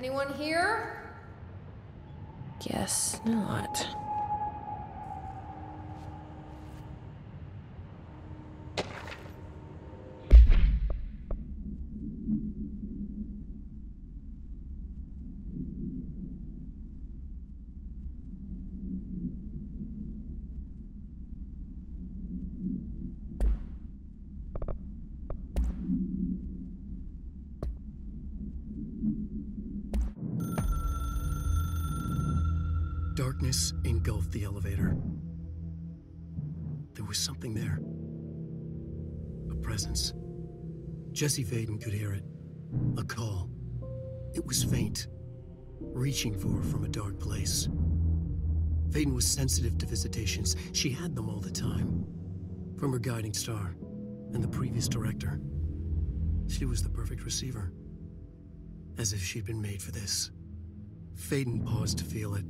Anyone here? Guess not. Jesse Faden could hear it. A call. It was faint, reaching for her from a dark place. Faden was sensitive to visitations. She had them all the time. From her guiding star and the previous director. She was the perfect receiver. As if she'd been made for this. Faden paused to feel it.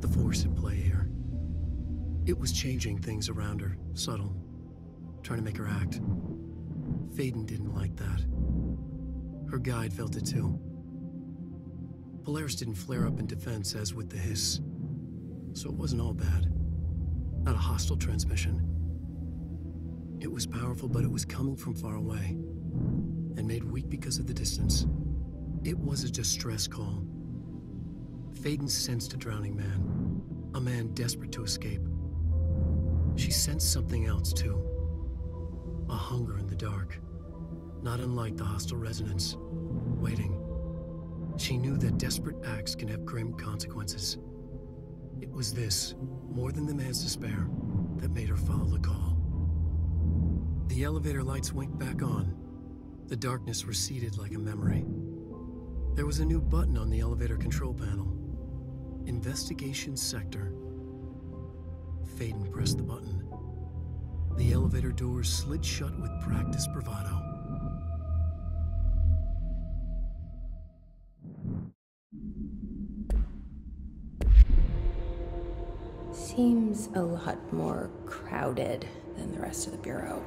The force at play here. It was changing things around her, subtle, trying to make her act. Faden didn't like that. Her guide felt it too. Polaris didn't flare up in defense as with the hiss. So it wasn't all bad. Not a hostile transmission. It was powerful, but it was coming from far away. And made weak because of the distance. It was a distress call. Faden sensed a drowning man. A man desperate to escape. She sensed something else, too. A hunger in the dark. Not unlike the hostile resonance. Waiting. She knew that desperate acts can have grim consequences. It was this, more than the man's despair, that made her follow the call. The elevator lights winked back on. The darkness receded like a memory. There was a new button on the elevator control panel. Investigation Sector. Faden pressed the button. The elevator doors slid shut with practiced bravado. Seems a lot more crowded than the rest of the Bureau.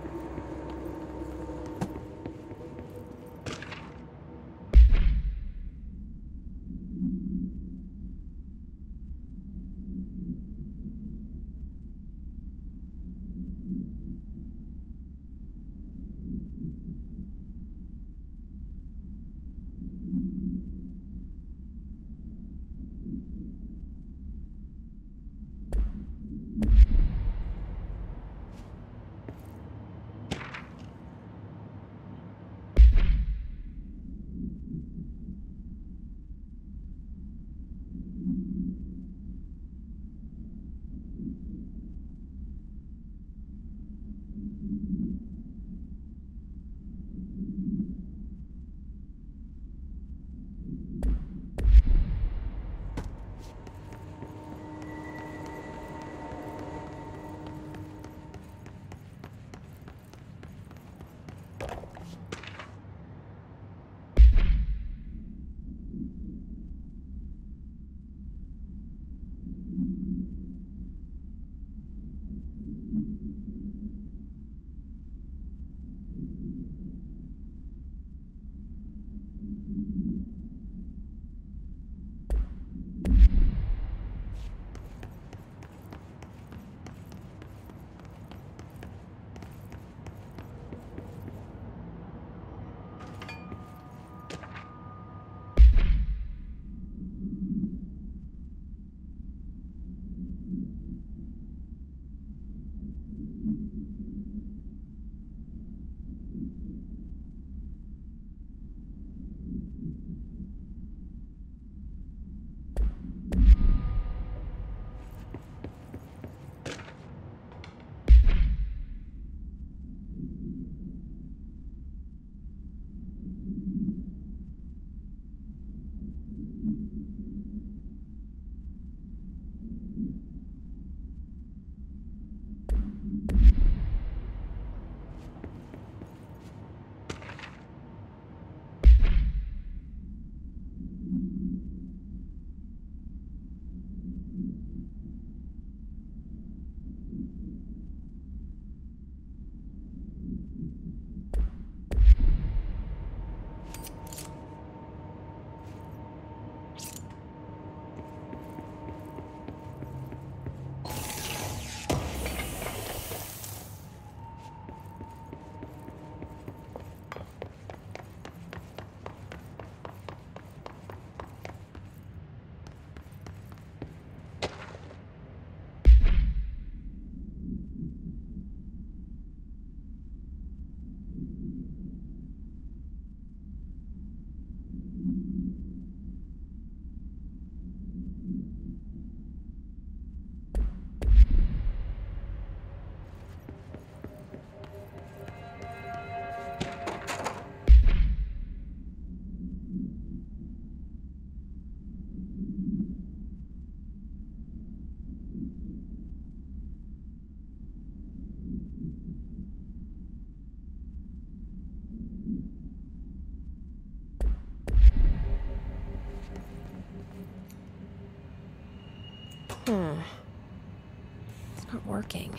working.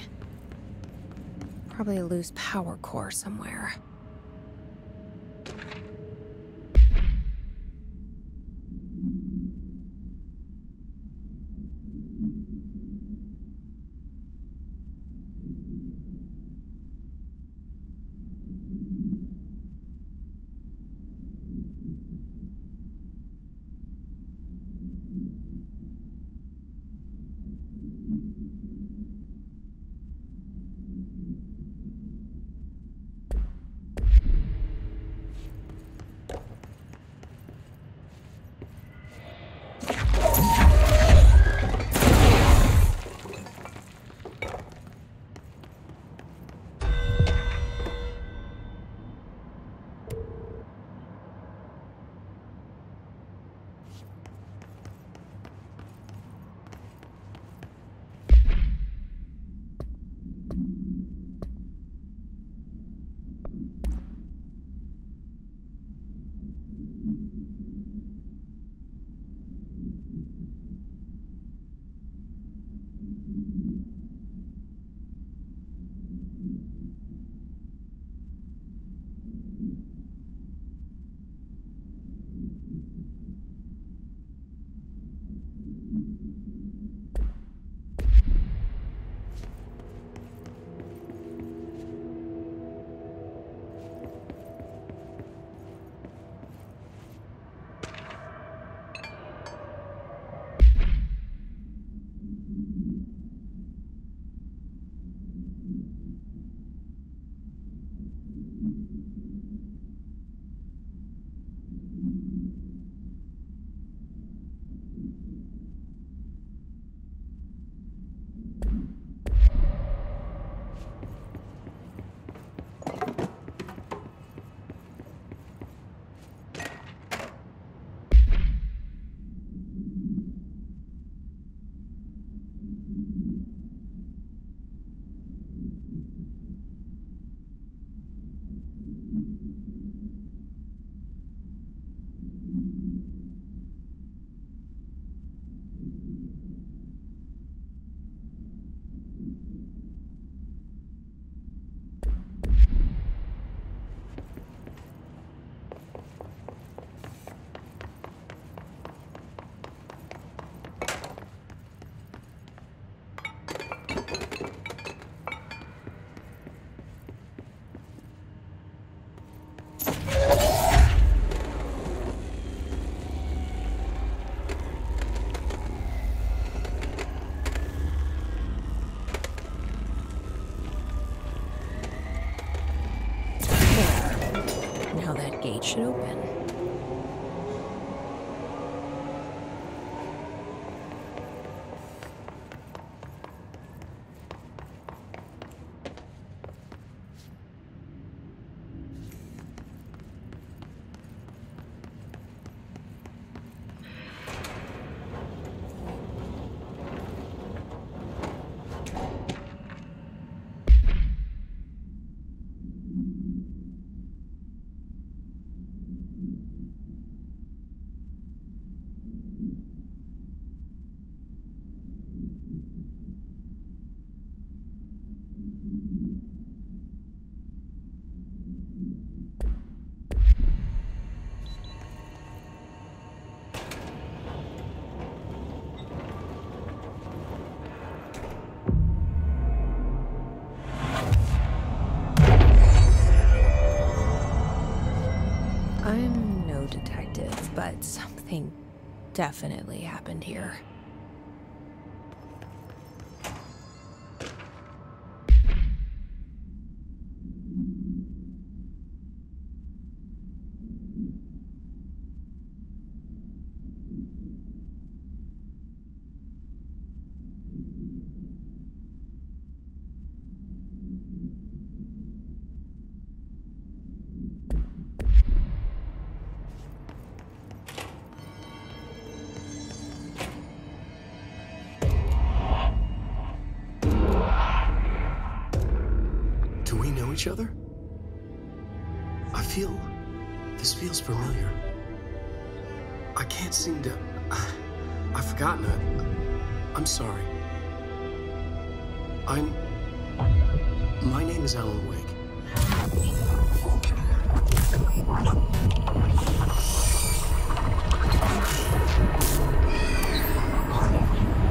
Probably a loose power core somewhere. but something definitely happened here. each other? I feel. This feels familiar. I can't seem to. I've forgotten it. I'm sorry. I'm. My name is Alan Wake.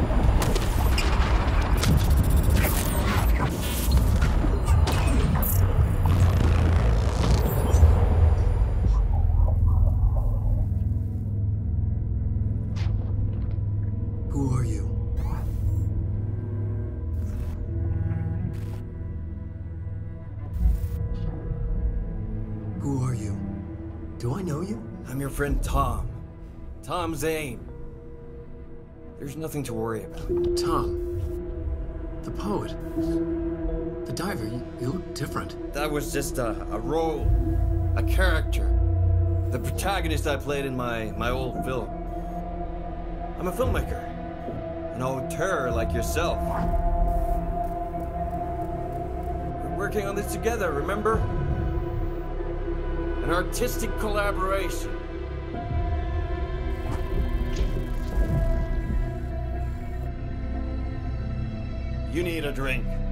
friend Tom. Tom Zane. There's nothing to worry about. Tom. The poet. The diver. You, you look different. That was just a, a role, a character. The protagonist I played in my, my old film. I'm a filmmaker, an auteur like yourself. We're working on this together, remember? An artistic collaboration. You need a drink.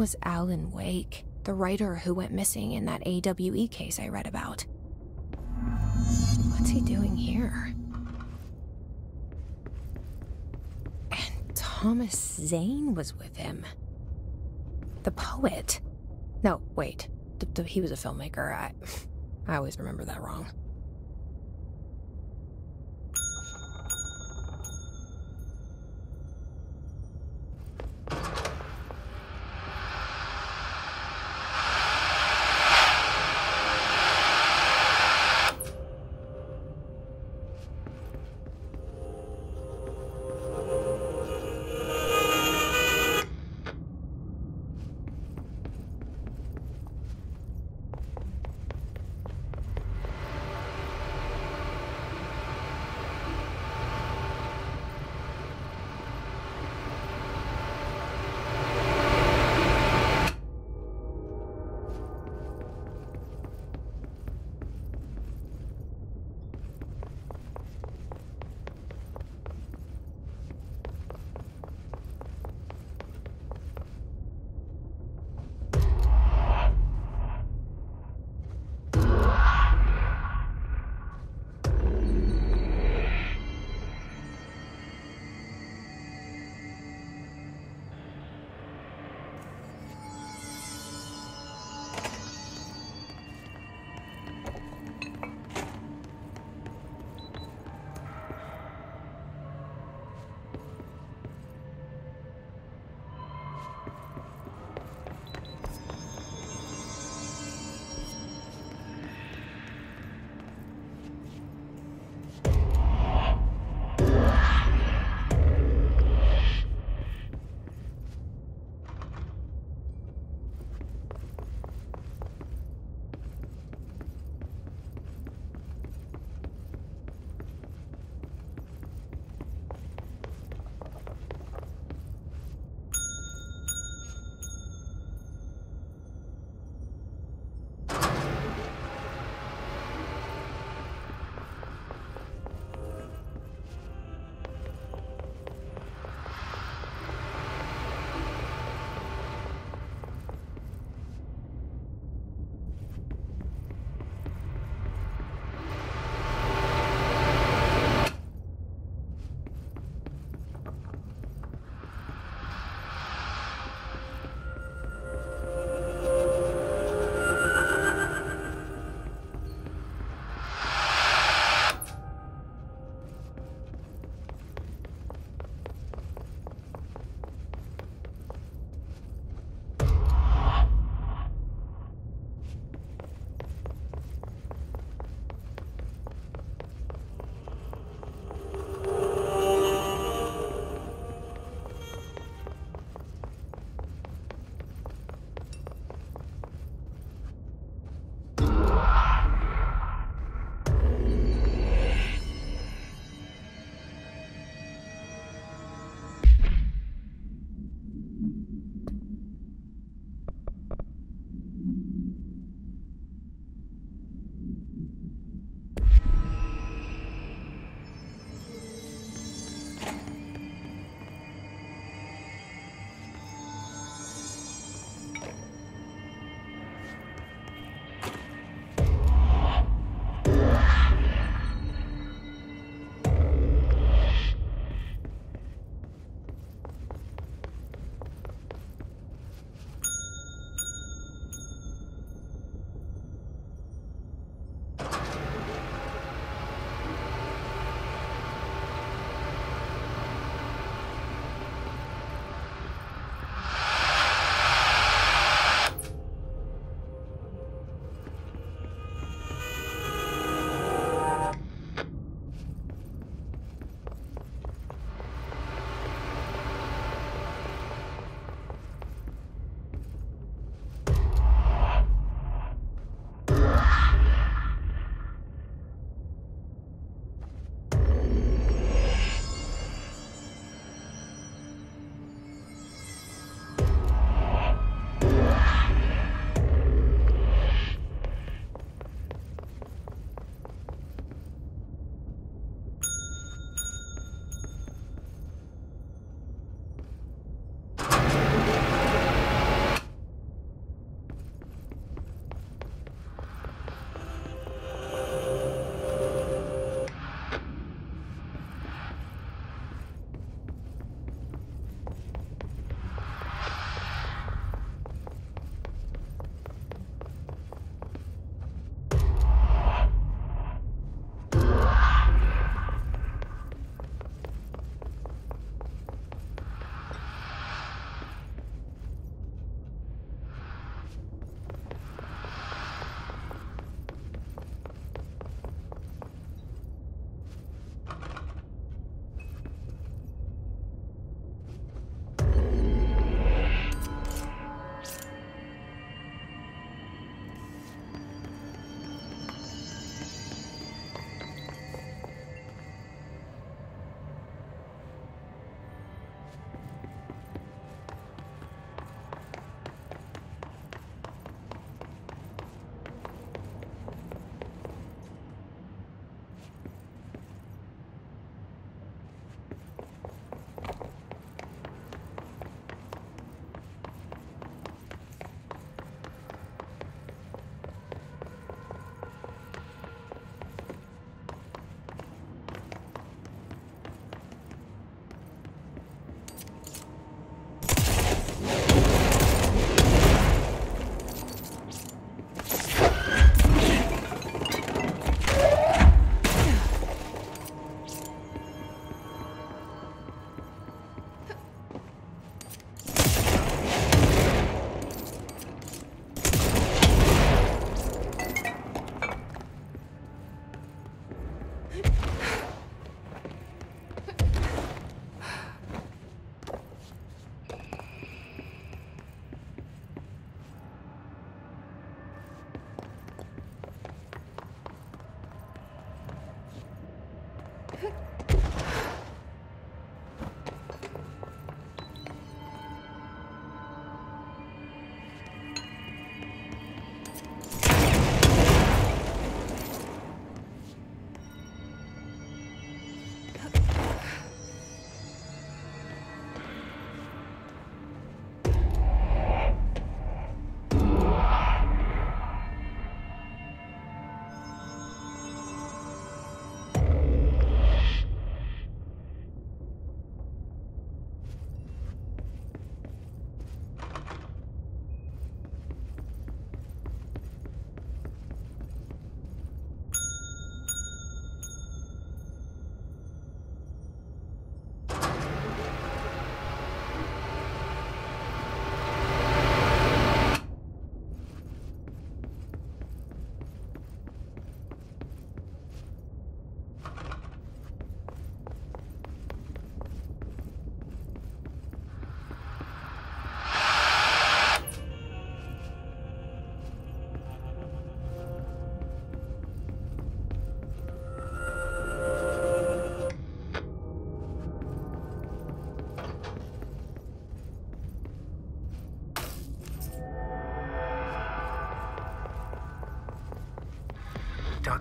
Was Alan Wake, the writer who went missing in that AWE case I read about. What's he doing here? And Thomas Zane was with him. The poet. No, wait. Th- he was a filmmaker. I, I always remember that wrong.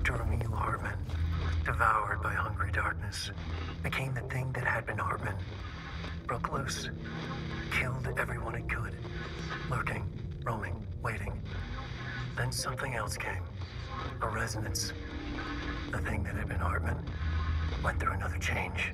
Dr. Emil Hartman, devoured by hungry darkness, became the thing that had been Hartman. Broke loose, killed everyone it could, lurking, roaming, waiting. Then something else came. A resonance. The thing that had been Hartman went through another change.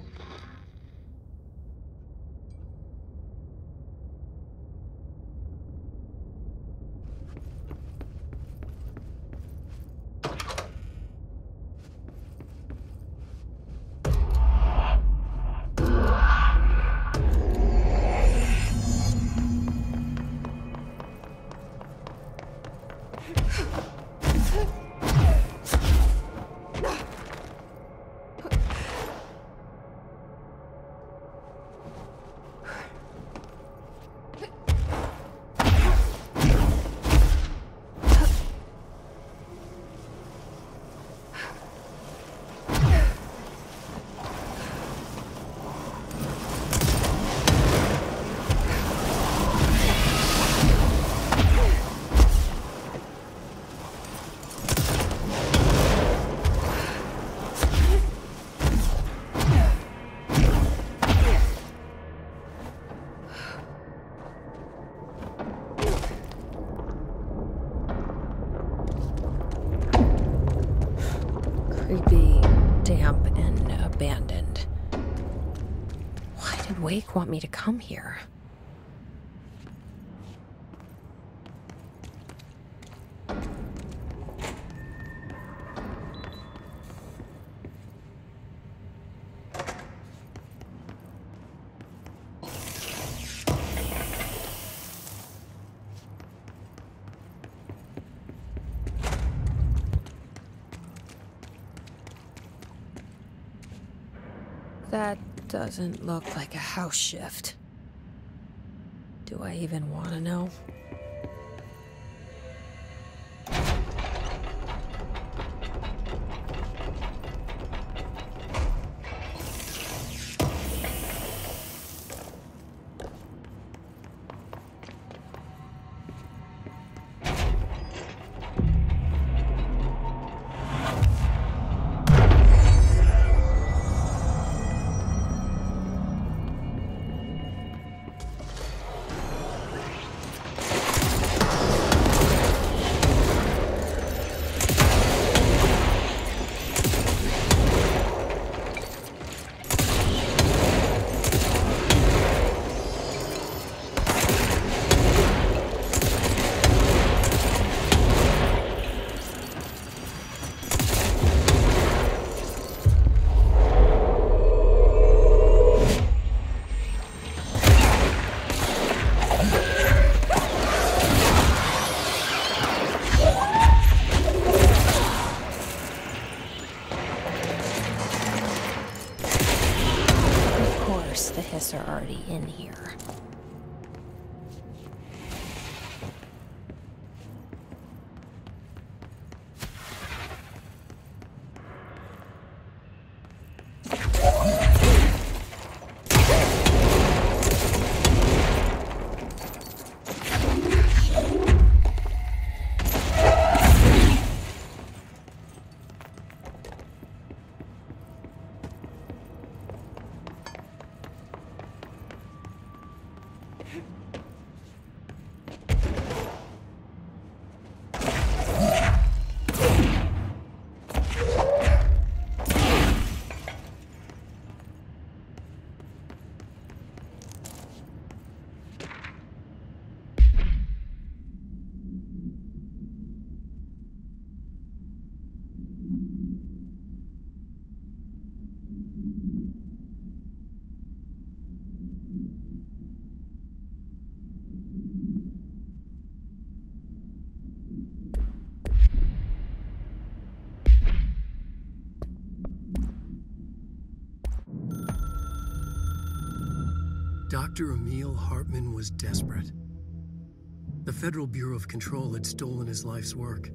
Wake want me to come here? That doesn't look like a house shift. Do I even want to know? Dr. Emil Hartman was desperate. The Federal Bureau of Control had stolen his life's work.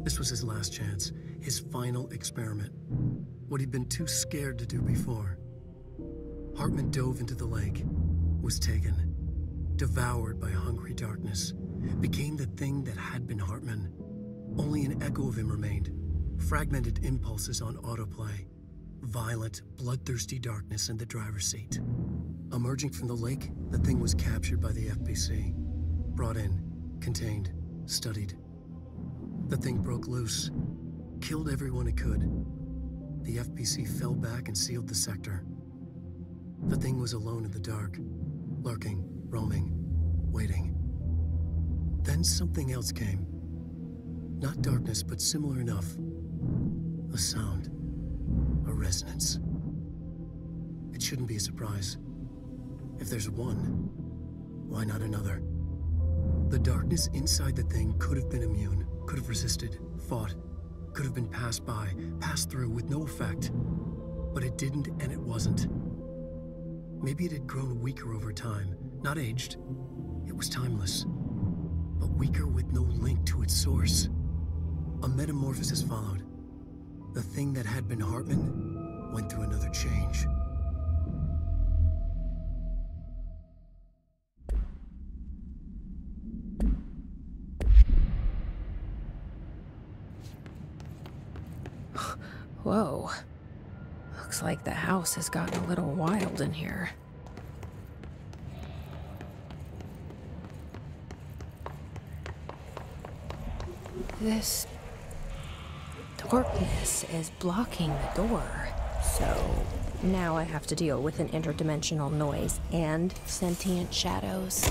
This was his last chance, his final experiment. What he'd been too scared to do before. Hartman dove into the lake, was taken, devoured by hungry darkness, became the thing that had been Hartman. Only an echo of him remained, fragmented impulses on autoplay, violent, bloodthirsty darkness in the driver's seat. Emerging from the lake, the thing was captured by the FBC. Brought in, contained, studied. The thing broke loose, killed everyone it could. The FBC fell back and sealed the sector. The thing was alone in the dark, lurking, roaming, waiting. Then something else came. Not darkness, but similar enough. A sound. A resonance. It shouldn't be a surprise. If there's one, why not another? The darkness inside the thing could have been immune, could have resisted, fought, could have been passed by, passed through with no effect. But it didn't and it wasn't. Maybe it had grown weaker over time, not aged. It was timeless, but weaker with no link to its source. A metamorphosis followed. The thing that had been Hartman went through another change. Whoa. Looks like the house has gotten a little wild in here. This darkness is blocking the door. So now I have to deal with an interdimensional noise and sentient shadows.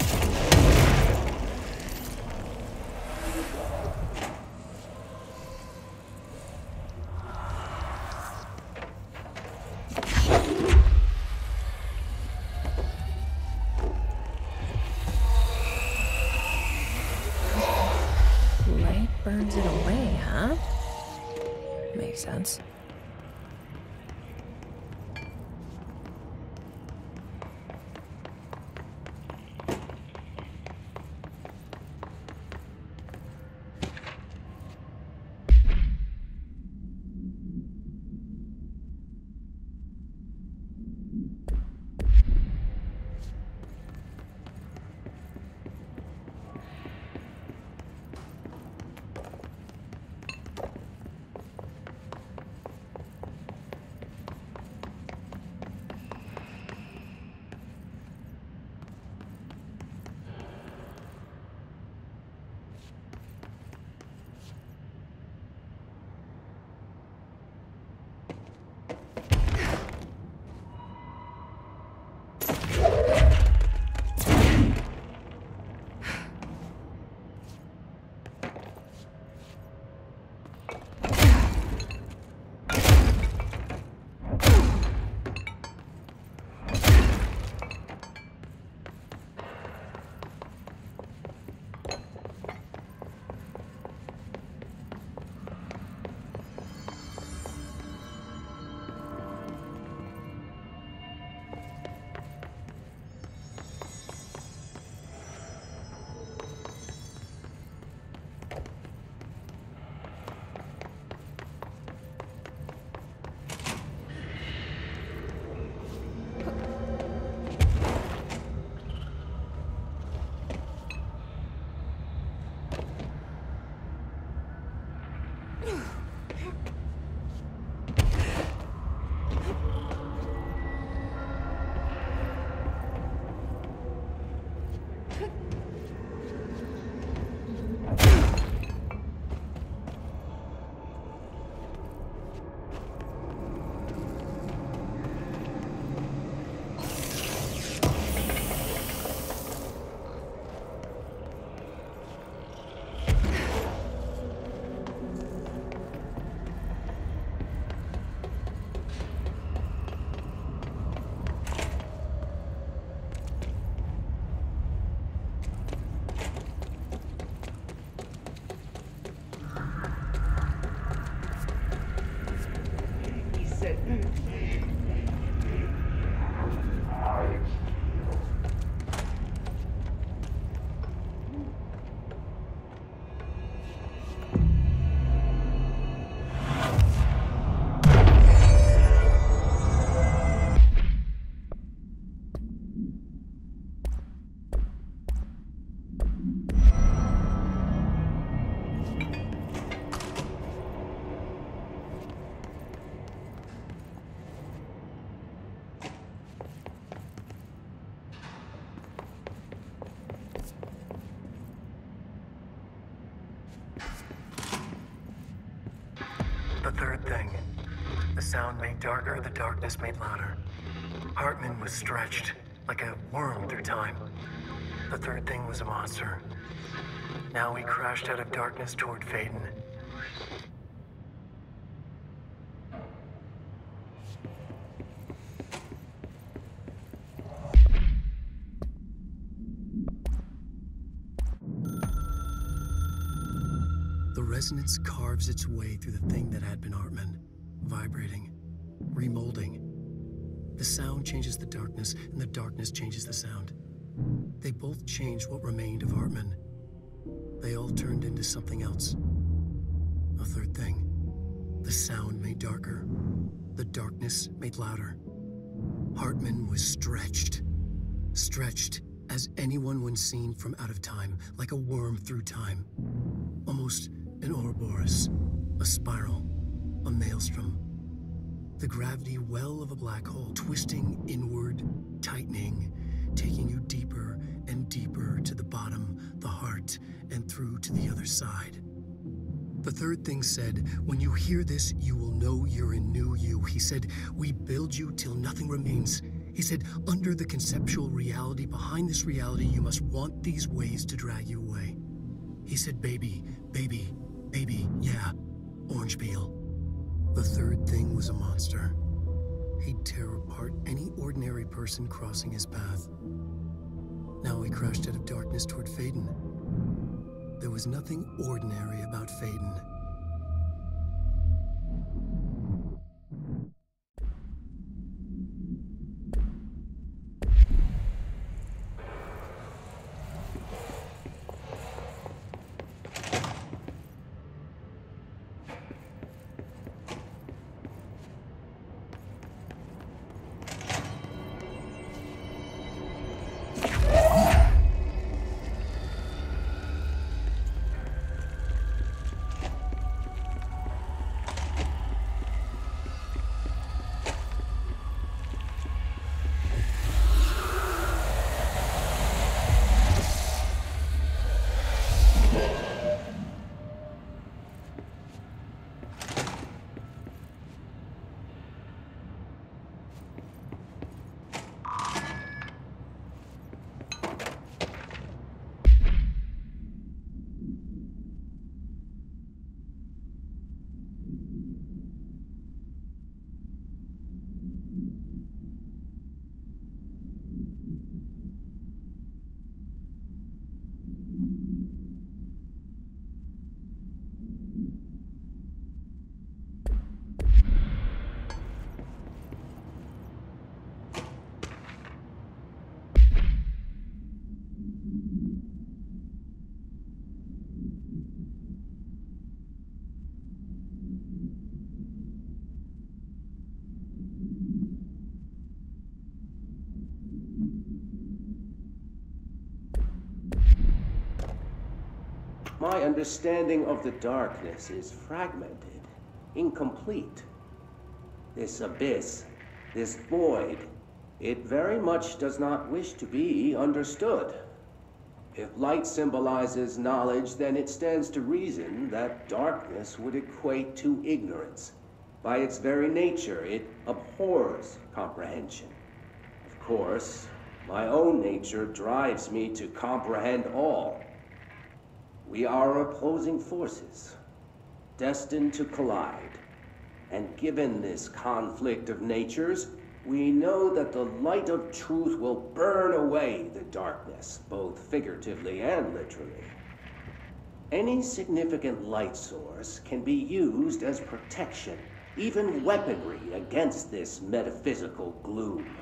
Made darker, the darkness made louder. Hartman was stretched, like a worm through time. The third thing was a monster. Now he crashed out of darkness toward Faden. The resonance carves its way through the thing that had been Hartman, vibrating, sound changes the darkness, and the darkness changes the sound. They both changed what remained of Hartman. They all turned into something else. A third thing. The sound made darker. The darkness made louder. Hartman was stretched. Stretched as anyone when seen from out of time, like a worm through time. Almost an Ouroboros, a spiral, a maelstrom. The gravity well of a black hole, twisting inward, tightening, taking you deeper and deeper to the bottom, the heart, and through to the other side. The third thing said, When you hear this, you will know you're in new you. He said, We build you till nothing remains. He said, Under the conceptual reality behind this reality, you must want these ways to drag you away. He said, Baby, baby, baby, yeah, orange peel. The third thing was a monster. He'd tear apart any ordinary person crossing his path. Now he crashed out of darkness toward Faden. There was nothing ordinary about Faden. My understanding of the darkness is fragmented, incomplete. This abyss, this void, it very much does not wish to be understood. If light symbolizes knowledge, then it stands to reason that darkness would equate to ignorance. By its very nature, it abhors comprehension. Of course, my own nature drives me to comprehend all. We are opposing forces, destined to collide. And given this conflict of natures, we know that the light of truth will burn away the darkness, both figuratively and literally. Any significant light source can be used as protection, even weaponry against this metaphysical gloom.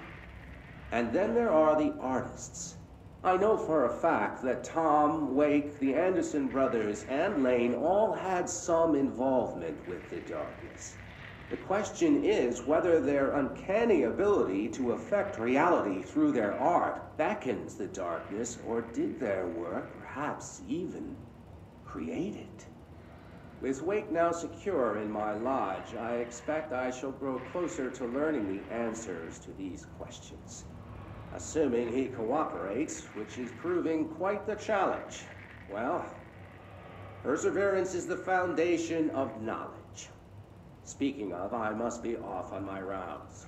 And then there are the artists. I know for a fact that Tom, Wake, the Anderson brothers, and Lane all had some involvement with the darkness. The question is whether their uncanny ability to affect reality through their art beckons the darkness, or did their work perhaps even create it? With Wake now secure in my lodge, I expect I shall grow closer to learning the answers to these questions. Assuming he cooperates, which is proving quite the challenge. Well, perseverance is the foundation of knowledge. Speaking of, I must be off on my rounds.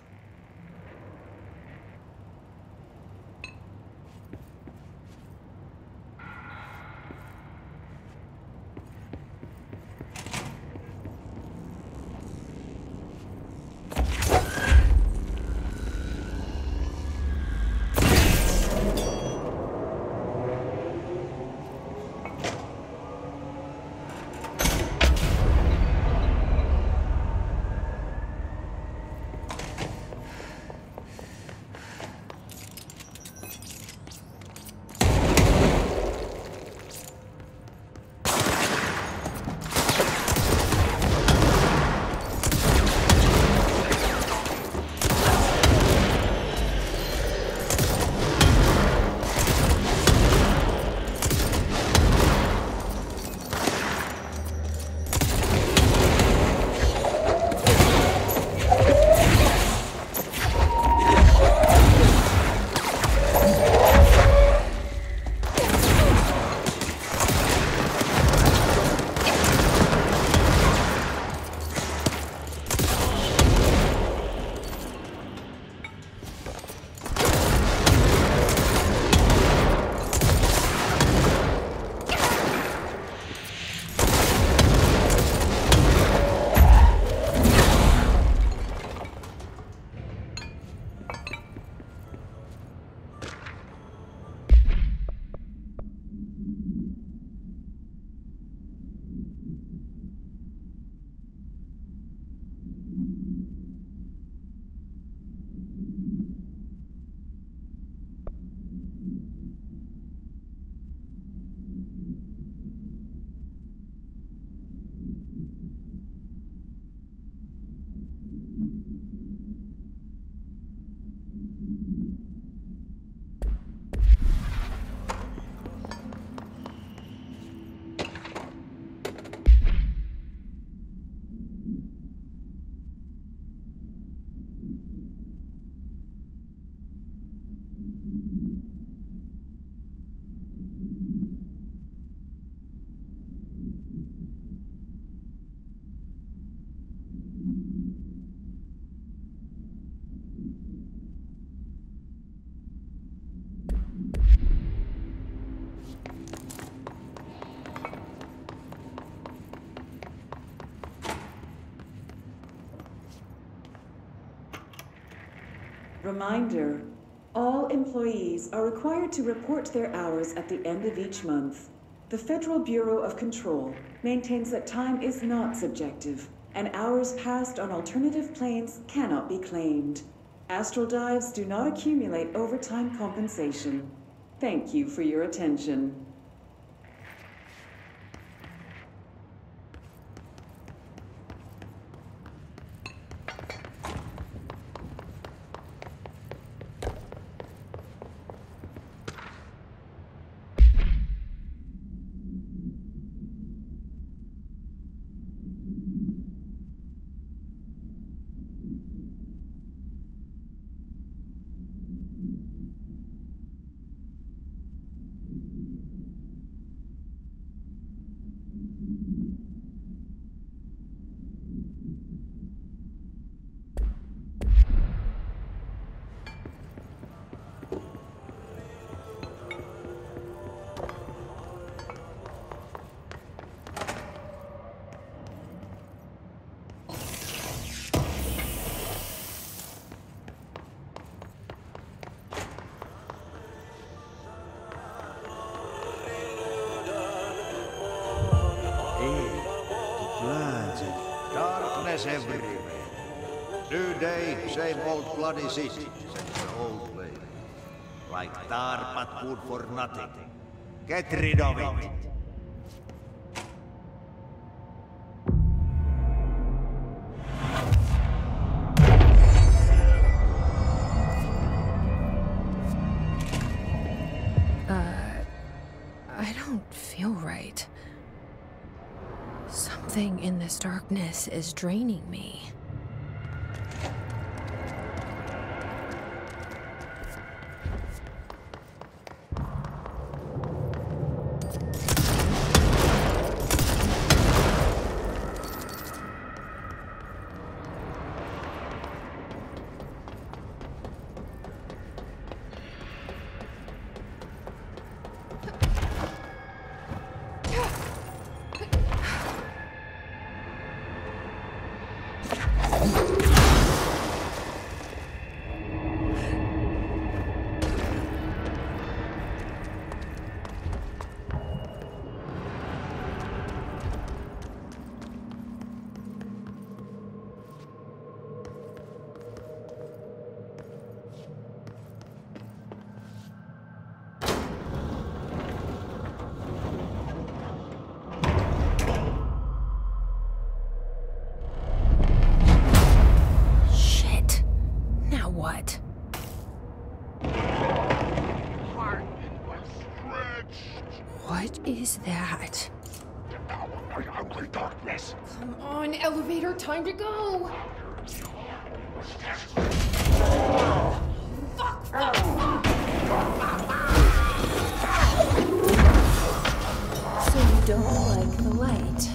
Reminder, all employees are required to report their hours at the end of each month. The Federal Bureau of Control maintains that time is not subjective, and hours passed on alternative planes cannot be claimed. Astral dives do not accumulate overtime compensation. Thank you for your attention. Darkness everywhere. New day, same old bloody city, the old lady. Like tar but good for nothing. Get rid of it. Darkness is draining me. Is that? Hungry darkness. Come on, elevator, time to go! Fuck, fuck, fuck! So you don't like the light?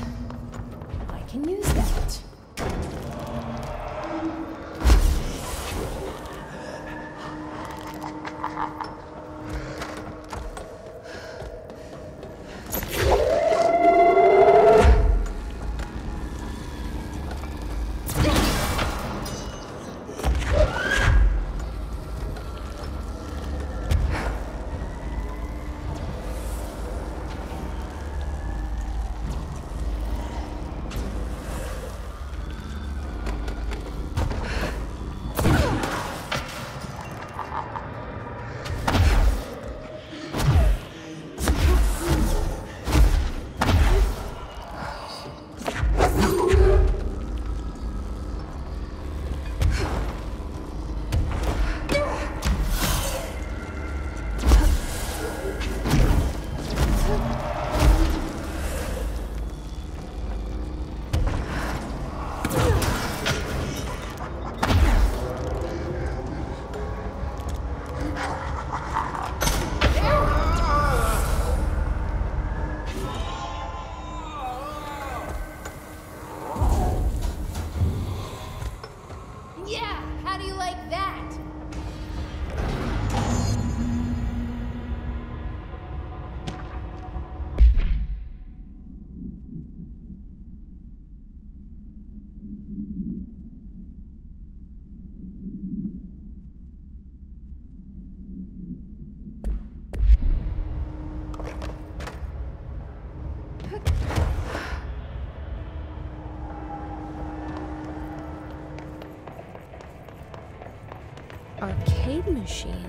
Arcade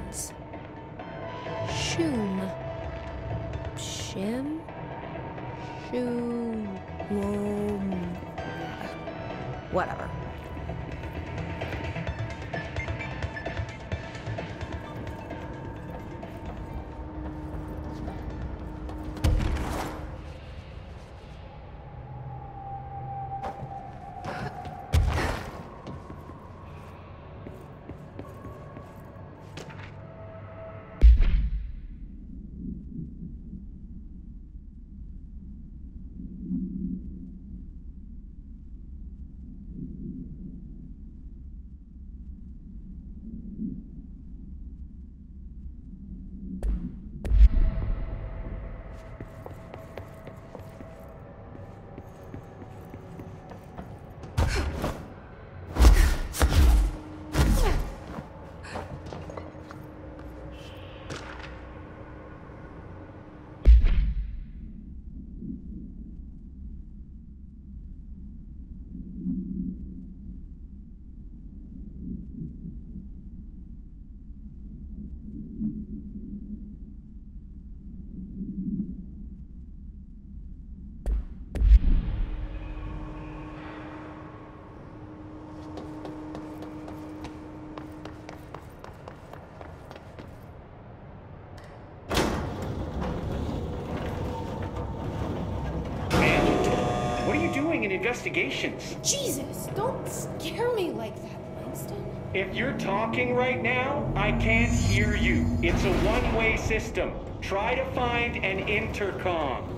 investigations? Jesus, don't scare me like that, Langston. If you're talking right now, I can't hear you. It's a one-way system. Try to find an intercom.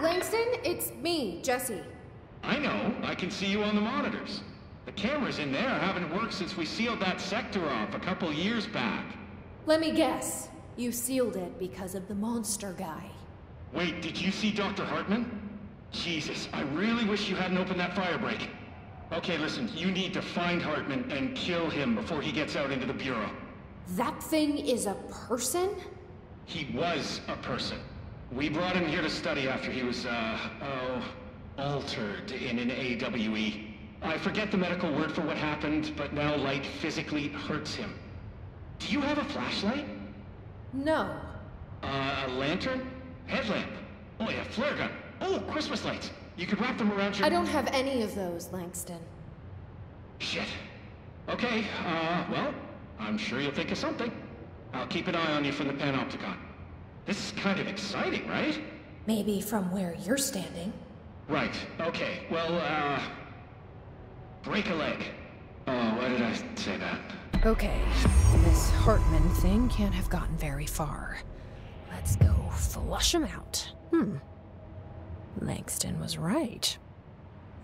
Langston, it's me, Jesse. I know. I can see you on the monitors. Cameras in there haven't worked since we sealed that sector off a couple years back. Let me guess. You sealed it because of the monster guy. Wait, did you see Dr. Hartman? Jesus, I really wish you hadn't opened that firebreak. Okay, listen, you need to find Hartman and kill him before he gets out into the Bureau. That thing is a person? He was a person. We brought him here to study after he was, uh, oh, altered in an AWE. I forget the medical word for what happened, but now light physically hurts him. Do you have a flashlight? No. Uh, a lantern? Headlamp? Oh yeah, flare gun. Oh, Christmas lights. You could wrap them around your... I don't have any of those, Langston. Shit. Okay, uh, well, I'm sure you'll think of something. I'll keep an eye on you from the Panopticon. This is kind of exciting, right? Maybe from where you're standing. Right, okay. Well, uh... Break a leg. Oh, why did I say that? Okay, this Hartman thing can't have gotten very far. Let's go flush him out. Hmm. Langston was right.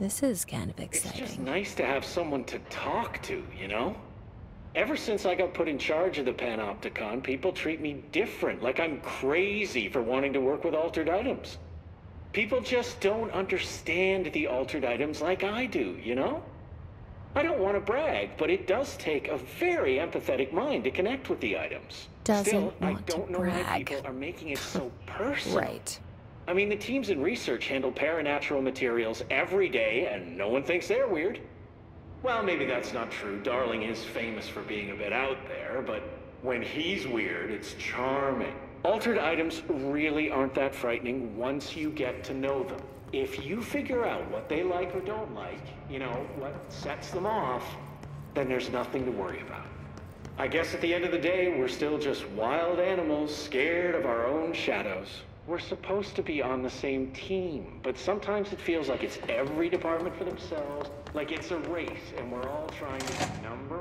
This is kind of exciting. It's just nice to have someone to talk to, you know? Ever since I got put in charge of the Panopticon, people treat me different, like I'm crazy for wanting to work with altered items. People just don't understand the altered items like I do, you know? I don't want to brag, but it does take a very empathetic mind to connect with the items. Doesn't Still, I don't know why brag. people are making it so personal. Right. I mean, the teams in research handle paranatural materials every day, and no one thinks they're weird. Well, maybe that's not true. Darling is famous for being a bit out there, but when he's weird, it's charming. Altered items really aren't that frightening once you get to know them. If you figure out what they like or don't like, you know, what sets them off, then there's nothing to worry about. I guess at the end of the day, we're still just wild animals scared of our own shadows. We're supposed to be on the same team, but sometimes it feels like it's every department for themselves, like it's a race, and we're all trying to be number